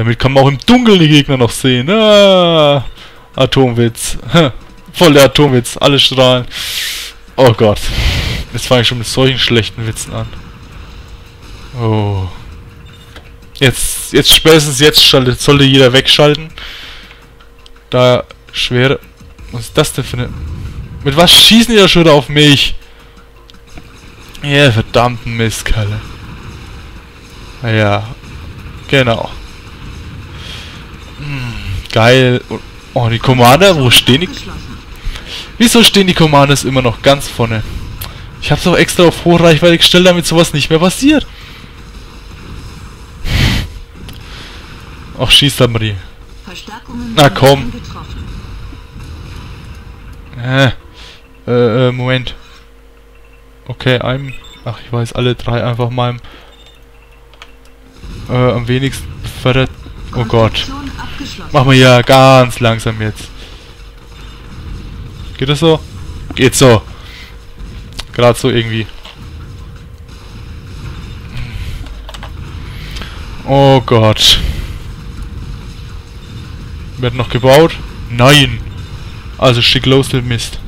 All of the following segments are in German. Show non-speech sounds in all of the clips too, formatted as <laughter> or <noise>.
Damit kann man auch im Dunkeln die Gegner noch sehen. Ah, Atomwitz. Voll der Atomwitz. Alle strahlen. Oh Gott. Jetzt fange ich schon mit solchen schlechten Witzen an. Oh. Jetzt, jetzt spätestens jetzt schaltet, sollte jeder wegschalten. Da schwere... Was ist das denn für eine... Mit was schießen die da schon auf mich? Ja, verdammten Mistkerle. Ja, genau. Geil. Oh, die Commander, wo stehen die? Wieso stehen die Commanders immer noch ganz vorne? Ich hab's auch extra auf Hochreichweite gestellt, damit sowas nicht mehr passiert. Ach, schieß da, Marie. Na komm. Äh, äh, äh, Moment. Okay, einem... Ach, ich weiß, alle drei einfach mal äh, am wenigsten befördert. Oh Gott. Machen wir ja ganz langsam jetzt. Geht das so? Geht so. Gerade so irgendwie. Oh Gott. Wird noch gebaut? Nein! Also schick los den Mist.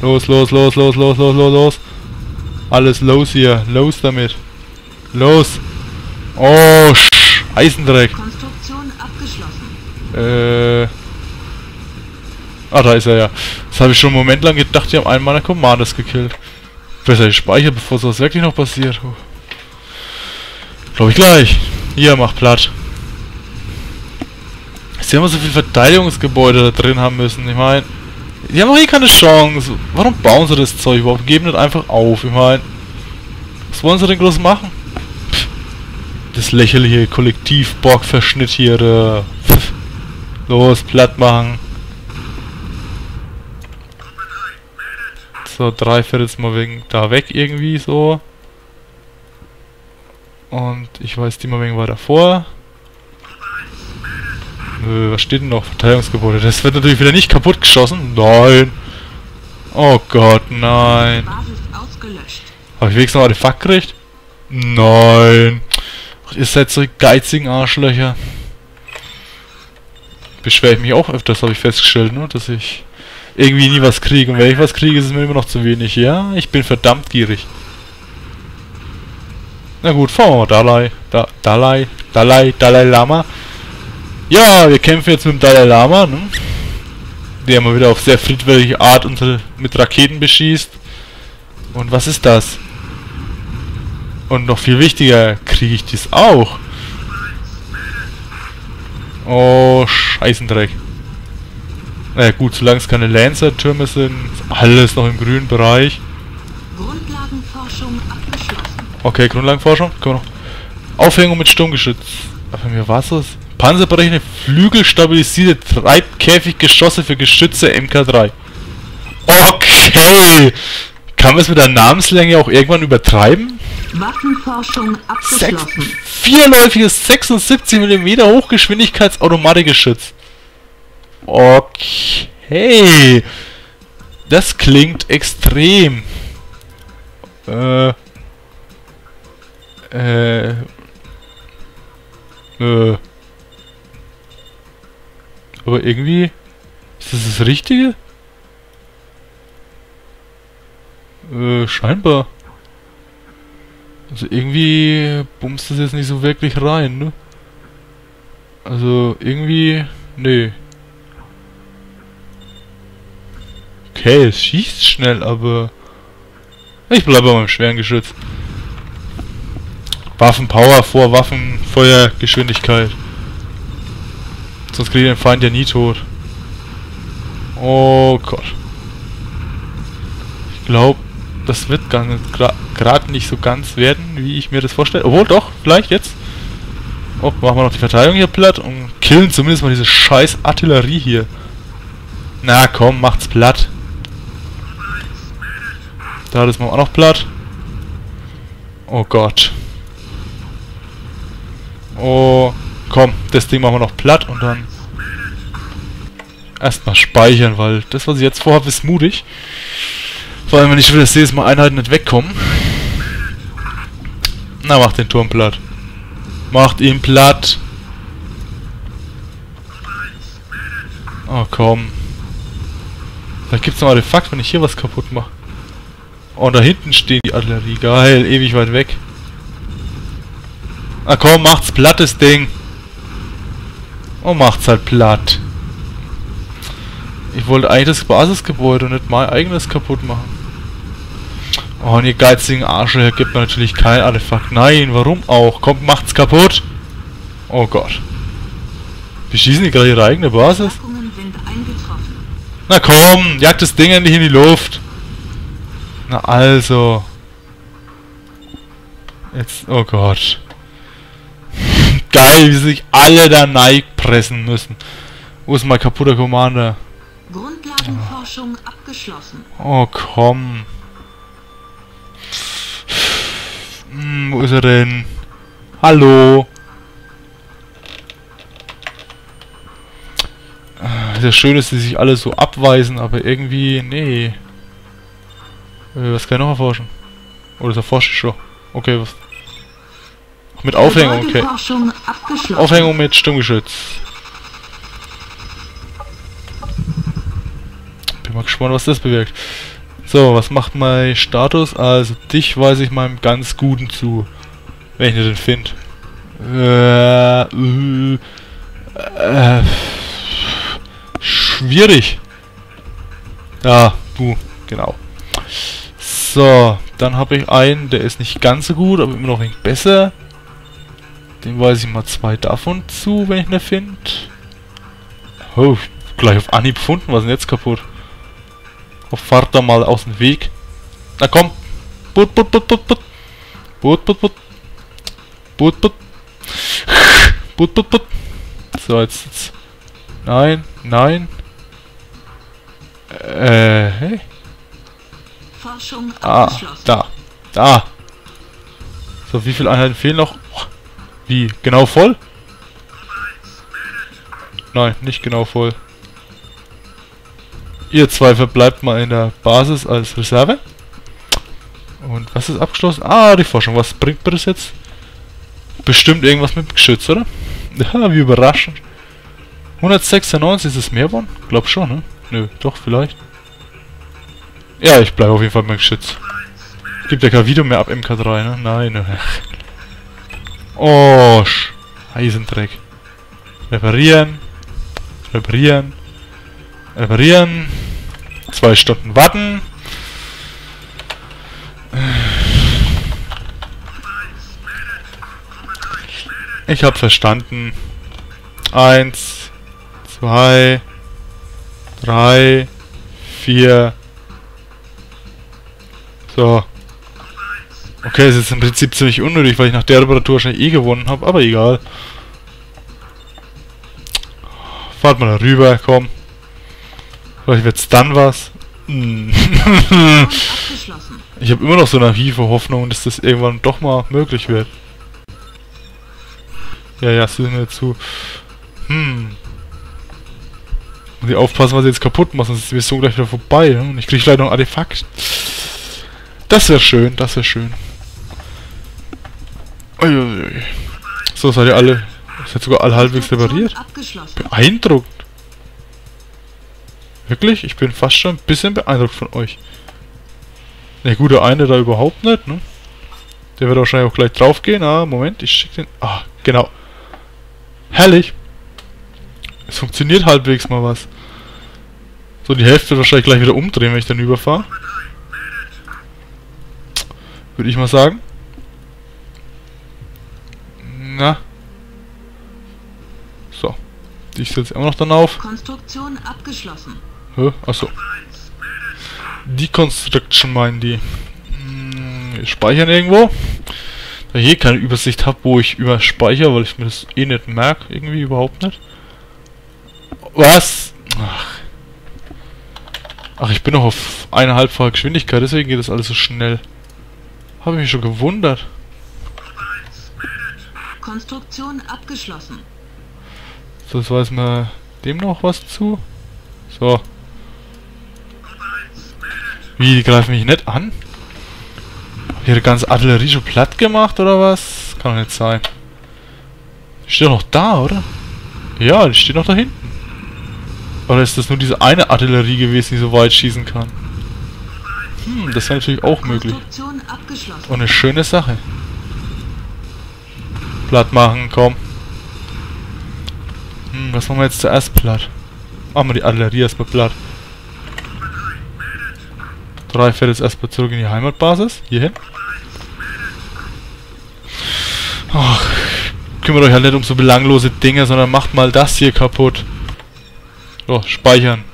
Los, los, los, los, los, los, los, los. Alles los hier. Los damit. Los. Oh, Scheißendreck. Äh. Ah, da ist er ja. Das habe ich schon einen Moment lang gedacht, die haben einen meiner Commanders gekillt. Besser ich speichere, bevor sowas wirklich noch passiert. Glaube ich gleich. Hier, mach platt. Sie haben so viel Verteidigungsgebäude da drin haben müssen. Ich meine, die haben auch eh keine Chance. Warum bauen sie das Zeug überhaupt? Geben das einfach auf. Ich meine, was wollen sie denn groß machen? Pff, das lächerliche Kollektiv-Borg-Verschnitt hier. Äh, los, platt machen. So, drei Viertel mal wegen da weg irgendwie so. Und ich weiß die mal wegen weiter vor. Nö, was steht denn noch? Verteidigungsgebäude. Das wird natürlich wieder nicht kaputt geschossen. Nein. Oh Gott, nein. Habe ich wenigstens noch Artefakt gekriegt? Nein. Ach, ihr seid so geizigen Arschlöcher. Beschwere ich mich auch öfters, habe ich festgestellt, ne? Dass ich irgendwie nie was kriege. Und wenn ich was kriege, ist es mir immer noch zu wenig. Ja, ich bin verdammt gierig. Na gut, fahren wir mal Dalai. Da, Dalai, Dalai, Dalai Lama. Ja, wir kämpfen jetzt mit dem Dalai Lama, ne? Der mal wieder auf sehr friedwürdige Art unsere, mit Raketen beschießt. Und was ist das? Und noch viel wichtiger, kriege ich das auch? Oh, Scheißendreck. Naja gut, solange es keine Lancer-Türme sind, alles noch im grünen Bereich. Grundlagenforschung abgeschlossen. Okay, Grundlagenforschung. Können wir noch. Aufhängung mit Sturmgeschütz. Aber mir war es Panzerberechnet flügelstabilisierte Treibkäfiggeschosse für Geschütze MK3. Okay! Kann man es mit der Namenslänge auch irgendwann übertreiben? Waffenforschung abgeschlossen. vierläufiges 76 mm Hochgeschwindigkeitsautomatikgeschütz. Okay. Das klingt extrem. Äh. Äh. Äh. Aber irgendwie... Ist das das Richtige? Äh, scheinbar. Also irgendwie bumst das jetzt nicht so wirklich rein, ne? Also irgendwie... Nee. Okay, es schießt schnell, aber... Ich bleibe beim schweren Geschütz. Waffenpower vor Waffenfeuergeschwindigkeit. Sonst kriege ich den Feind ja nie tot. Oh Gott. Ich glaube, das wird gerade nicht so ganz werden, wie ich mir das vorstelle. Obwohl, doch, vielleicht jetzt. Oh, machen wir noch die Verteidigung hier platt und killen zumindest mal diese scheiß Artillerie hier. Na komm, macht's platt. Da das machen wir auch noch platt. Oh Gott. Oh, komm, das Ding machen wir noch platt und dann erstmal speichern, weil das, was ich jetzt vorhabe, ist mutig. Vor allem, wenn ich will, dass jedes Mal Einheiten nicht wegkommen. Na, macht den Turm platt. Macht ihn platt. Oh, komm. Da gibt's noch Artefakt, wenn ich hier was kaputt mache. Oh, da hinten stehen die Artillerie. Geil, ewig weit weg. Ah komm, macht's platt, das Ding. Oh, macht's halt platt. Ich wollte eigentlich das Basisgebäude und nicht mein eigenes kaputt machen. Oh, und ihr geizigen Arschlöcher gibt mir natürlich kein Artefakt. Nein, warum auch? Kommt, macht's kaputt. Oh Gott. Wie schießen die gerade ihre eigene Basis? Na komm, jagt das Ding endlich in die Luft. Na also. Jetzt, oh Gott. <laughs> Geil, wie sich alle da pressen müssen. Wo ist mein kaputter Commander? Grundlagenforschung abgeschlossen. Oh komm. Hm, wo ist er denn? Hallo? Ist ja schön, dass sie sich alle so abweisen, aber irgendwie, nee. Äh, was kann ich noch erforschen? Oder ist erforscht schon? Okay, was? Mit Aufhängung, okay. Aufhängung mit Stimmgeschütz. Bin mal gespannt, was das bewirkt. So, was macht mein Status? Also, dich weise ich meinem ganz Guten zu. Wenn ich den finde. Äh, äh, äh, schwierig. Ja, du, genau. So, dann habe ich einen, der ist nicht ganz so gut, aber immer noch ein besser. Den weise ich mal zwei davon zu, wenn ich ihn finde. Oh, gleich auf Anhieb gefunden. Was ist denn jetzt kaputt? Oh, fahrt da mal aus dem Weg. Na komm. Put, put, put, put, put. Put, put, put. Put, put. Put, put, put. So, jetzt, jetzt. Nein, nein. Äh, hey. Forschung ah, da. Da. So, wie viele Einheiten fehlen noch? Wie? Genau voll? Nein, nicht genau voll. Ihr zwei verbleibt mal in der Basis als Reserve. Und was ist abgeschlossen? Ah, die Forschung. Was bringt mir das jetzt? Bestimmt irgendwas mit Geschütz, oder? Ja, wie überraschend. 196 ist es mehr geworden? Glaub schon, ne? Nö, doch, vielleicht. Ja, ich bleibe auf jeden Fall beim Geschütz. Gibt ja kein Video mehr ab MK3, ne? Nein, ne. Oh, Eisendreck. Reparieren. Reparieren. Reparieren. Zwei Stunden warten. Ich hab verstanden. Eins, zwei, drei, vier. So. Okay, es ist im Prinzip ziemlich unnötig, weil ich nach der Reparatur wahrscheinlich eh gewonnen habe, aber egal. Fahrt mal rüber, komm. Vielleicht wird's dann was. <laughs> Ich habe immer noch so naive Hoffnung, dass das irgendwann doch mal möglich wird. Ja, ja, sie mir zu. Hm. Muss ich aufpassen, was ich jetzt kaputt mache, sonst ist die Mission gleich wieder vorbei. Ne? Und ich kriege leider noch ein Artefakt. Das wäre schön, das wäre schön. Uiuiui. So, seid ihr alle. Seid sogar alle halbwegs repariert. Beeindruckt. Wirklich? Ich bin fast schon ein bisschen beeindruckt von euch. Ne, gut, der eine da überhaupt nicht, ne? Der wird wahrscheinlich auch gleich draufgehen. Ah, Moment, ich schicke den... Ah, genau. Herrlich. Es funktioniert halbwegs mal was. So, die Hälfte wird wahrscheinlich gleich wieder umdrehen, wenn ich dann überfahre. Würde ich mal sagen. Na. So. Die setze immer noch dann auf. Konstruktion abgeschlossen. Hä? Achso. Deconstruction meinen die. Hm, speichern irgendwo. Da ich hier keine Übersicht habe, wo ich über speichere, weil ich mir das eh nicht merke. Irgendwie überhaupt nicht. Was? Ach. Ach, ich bin noch auf eineinhalbfache Geschwindigkeit, deswegen geht das alles so schnell. Habe ich mich schon gewundert. Konstruktion abgeschlossen. So, jetzt weiß man dem noch was zu. So. Wie, die greifen mich nicht an? Ihre ganze Artillerie schon platt gemacht oder was? Kann doch nicht sein. Die steht doch noch da, oder? Ja, die steht noch da hinten. Oder ist das nur diese eine Artillerie gewesen, die so weit schießen kann? Hm, das wäre natürlich auch möglich. Und eine schöne Sache. Platt machen, komm. Hm, was machen wir jetzt zuerst platt? Machen wir die Artillerie erstmal platt. Fährt jetzt erstmal zurück in die Heimatbasis. Hierhin. Ach, kümmert euch halt nicht um so belanglose Dinge, sondern macht mal das hier kaputt. So, speichern.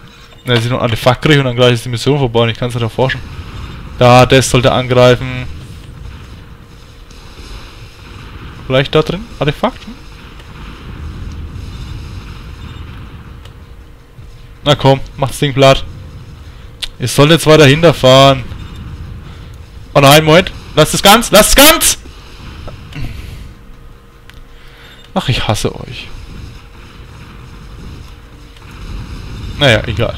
Na, jetzt ist noch ein Artefakt kriege und dann gleich ist die Mission vorbei und ich kann es nicht erforschen. Da, das sollte angreifen. Vielleicht da drin? Artefakt? Na komm, macht's Ding platt. Ihr sollt jetzt weiter hinterfahren. Oh nein, Moment. Lasst es ganz, lasst es ganz! Ach, ich hasse euch. Naja, egal.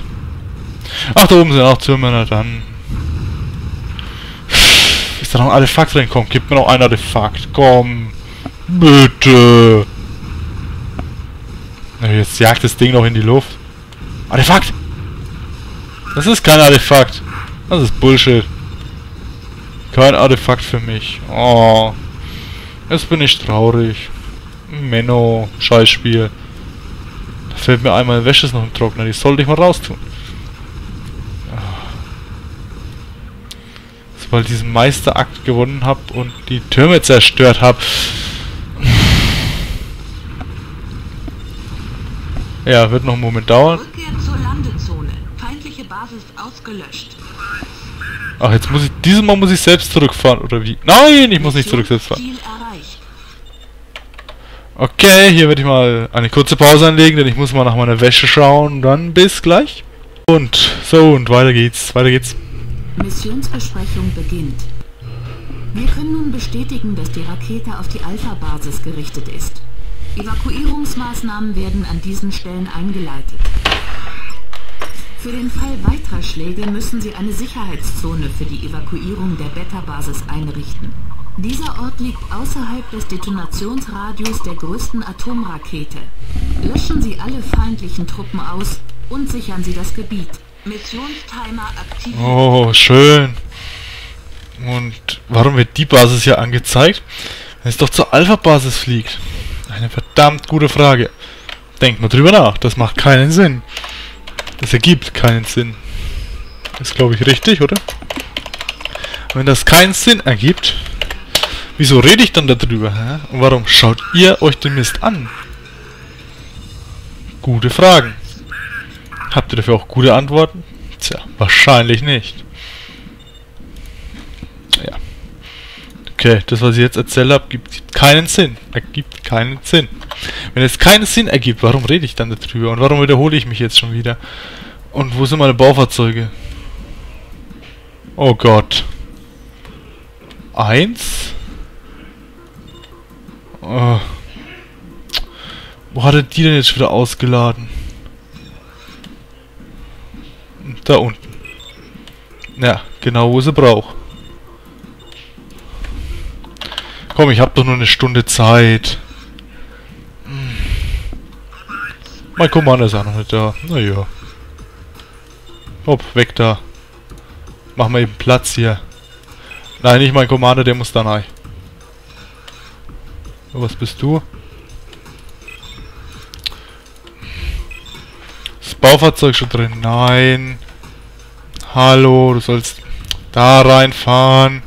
Ach, da oben sind auch Türme, na dann. Ist da noch ein Artefakt drin? Komm, gib mir noch ein Artefakt. Komm. Bitte. Jetzt jagt das Ding noch in die Luft. Artefakt! Das ist kein Artefakt. Das ist Bullshit. Kein Artefakt für mich. Oh. Jetzt bin ich traurig. Menno, Scheißspiel. Da fällt mir einmal Wäsche noch im Trockner. Die sollte ich mal raustun. Das, weil ich diesen Meisterakt gewonnen habe und die Türme zerstört habe. Ja, wird noch einen Moment dauern. Feindliche Basis ausgelöscht. Ach, jetzt muss ich... Dieses Mal muss ich selbst zurückfahren, oder wie? Nein, ich muss nicht zurück selbst fahren. Okay, hier werde ich mal eine kurze Pause anlegen, denn ich muss mal nach meiner Wäsche schauen. Dann bis gleich. Und so, und weiter geht's. Weiter geht's. Missionsbesprechung beginnt. Wir können nun bestätigen, dass die Rakete auf die Alpha-Basis gerichtet ist. Evakuierungsmaßnahmen werden an diesen Stellen eingeleitet. Für den Fall weiterer Schläge müssen Sie eine Sicherheitszone für die Evakuierung der Beta-Basis einrichten. Dieser Ort liegt außerhalb des Detonationsradius der größten Atomrakete. Löschen Sie alle feindlichen Truppen aus und sichern Sie das Gebiet. Missionstimer aktiviert. Oh, schön. Und warum wird die Basis hier angezeigt? Wenn es doch zur Alpha-Basis fliegt. Eine verdammt gute Frage. Denkt mal drüber nach. Das macht keinen Sinn. Das ergibt keinen Sinn. Das glaube ich richtig, oder? Wenn das keinen Sinn ergibt, wieso rede ich dann darüber? Hä? Und warum schaut ihr euch den Mist an? Gute Fragen. Habt ihr dafür auch gute Antworten? Tja, wahrscheinlich nicht. Ja. Okay, das, was ich jetzt erzählt habe, gibt keinen Sinn. Ergibt keinen Sinn. Wenn es keinen Sinn ergibt, warum rede ich dann darüber? Und warum wiederhole ich mich jetzt schon wieder? Und wo sind meine Baufahrzeuge? Oh Gott. Eins? Oh. Wo hatte die denn jetzt wieder ausgeladen? Da unten. Ja, genau wo sie braucht. Komm, ich hab doch nur eine Stunde Zeit. Mein Commander ist auch noch nicht da. Naja. Hopp, weg da. Mach mal eben Platz hier. Nein, nicht mein Commander, der muss da rein. Was bist du? Das Baufahrzeug schon drin. Nein. Hallo, du sollst da reinfahren.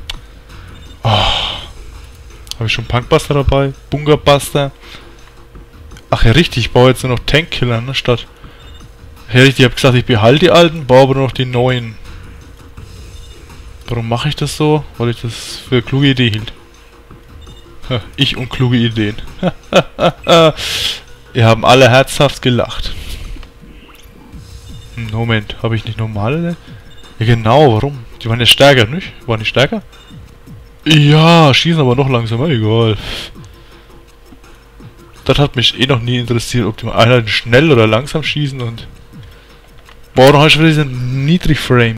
Habe ich schon Punkbuster dabei? Bunkerbuster? Ach ja, richtig, ich baue jetzt nur noch Tankkiller, ne, statt... Ja, richtig, ich habe gesagt, ich behalte die alten, baue aber nur noch die neuen. Warum mache ich das so? Weil ich das für eine kluge Idee hielt. Ich und kluge Ideen. <laughs> Ihr haben alle herzhaft gelacht. Hm, Moment, habe ich nicht normale? Ja genau, warum? Die waren ja stärker, nicht? Waren die stärker? Ja, schießen aber noch langsamer, egal. Das hat mich eh noch nie interessiert, ob die Einheiten schnell oder langsam schießen und... Boah, dann habe ich wieder diesen Niedrigframe.